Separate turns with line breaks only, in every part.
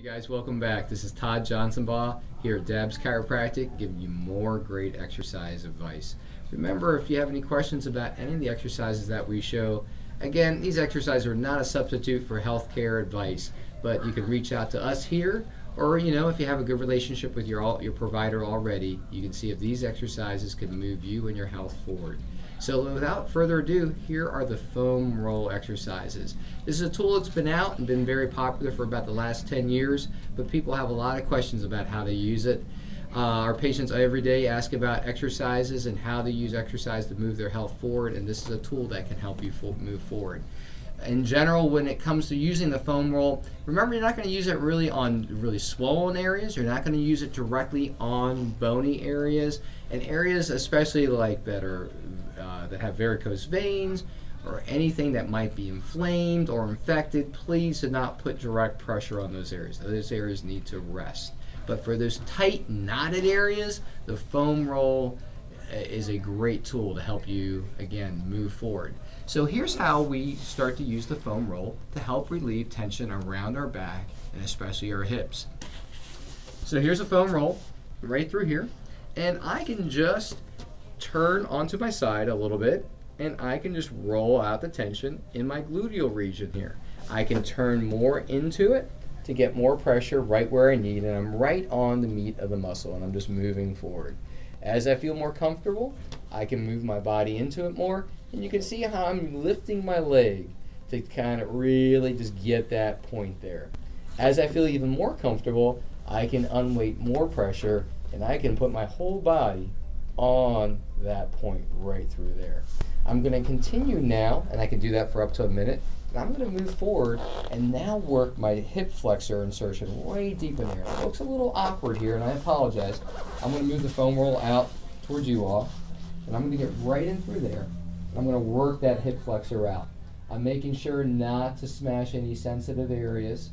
Hey guys, welcome back. This is Todd Johnsonbaugh here at Dabbs Chiropractic, giving you more great exercise advice. Remember, if you have any questions about any of the exercises that we show, again, these exercises are not a substitute for healthcare advice, but you can reach out to us here, or you know, if you have a good relationship with your your provider already, you can see if these exercises can move you and your health forward. So without further ado, here are the foam roll exercises. This is a tool that's been out and been very popular for about the last 10 years, but people have a lot of questions about how to use it. Uh, our patients every day ask about exercises and how to use exercise to move their health forward, and this is a tool that can help you move forward in general, when it comes to using the foam roll, remember you're not going to use it really on really swollen areas. You're not going to use it directly on bony areas and areas, especially like that are uh, that have varicose veins or anything that might be inflamed or infected, please do not put direct pressure on those areas. Those areas need to rest. But for those tight, knotted areas, the foam roll uh, is a great tool to help you, again, move forward. So here's how we start to use the foam roll to help relieve tension around our back and especially our hips. So here's a foam roll right through here. And I can just turn onto my side a little bit and I can just roll out the tension in my gluteal region here. I can turn more into it to get more pressure right where I need and I'm right on the meat of the muscle and I'm just moving forward. As I feel more comfortable, I can move my body into it more and you can see how I'm lifting my leg to kind of really just get that point there. As I feel even more comfortable, I can unweight more pressure and I can put my whole body on that point right through there. I'm going to continue now, and I can do that for up to a minute. I'm going to move forward and now work my hip flexor insertion way deep in there. It looks a little awkward here, and I apologize. I'm going to move the foam roll out towards you all, and I'm going to get right in through there. I'm going to work that hip flexor out. I'm making sure not to smash any sensitive areas,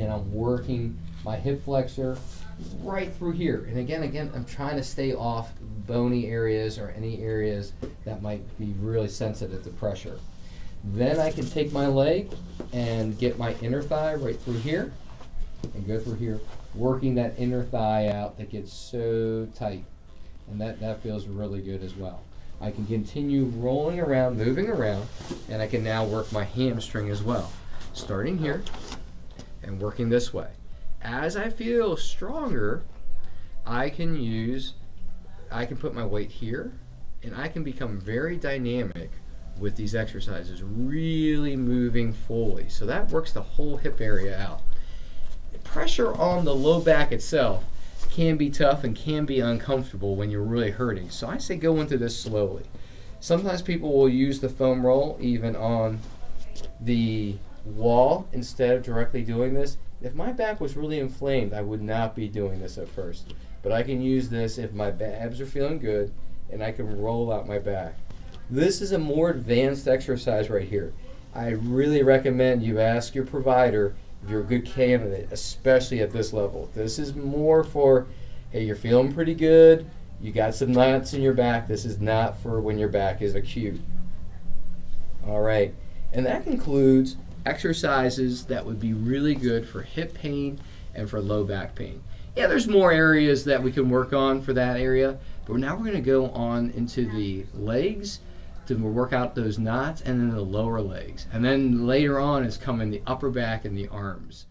and I'm working my hip flexor right through here. And again, again, I'm trying to stay off bony areas or any areas that might be really sensitive to pressure. Then I can take my leg and get my inner thigh right through here and go through here, working that inner thigh out that gets so tight. And that, that feels really good as well. I can continue rolling around, moving around, and I can now work my hamstring as well. Starting here and working this way as I feel stronger, I can use, I can put my weight here, and I can become very dynamic with these exercises, really moving fully. So that works the whole hip area out. Pressure on the low back itself can be tough and can be uncomfortable when you're really hurting. So I say go into this slowly. Sometimes people will use the foam roll even on the wall instead of directly doing this. If my back was really inflamed, I would not be doing this at first. But I can use this if my abs are feeling good and I can roll out my back. This is a more advanced exercise right here. I really recommend you ask your provider if you're a good candidate, especially at this level. This is more for, hey, you're feeling pretty good, you got some knots in your back. This is not for when your back is acute. All right, and that concludes exercises that would be really good for hip pain and for low back pain. Yeah, there's more areas that we can work on for that area, but now we're going to go on into the legs to work out those knots and then the lower legs. And then later on is coming the upper back and the arms.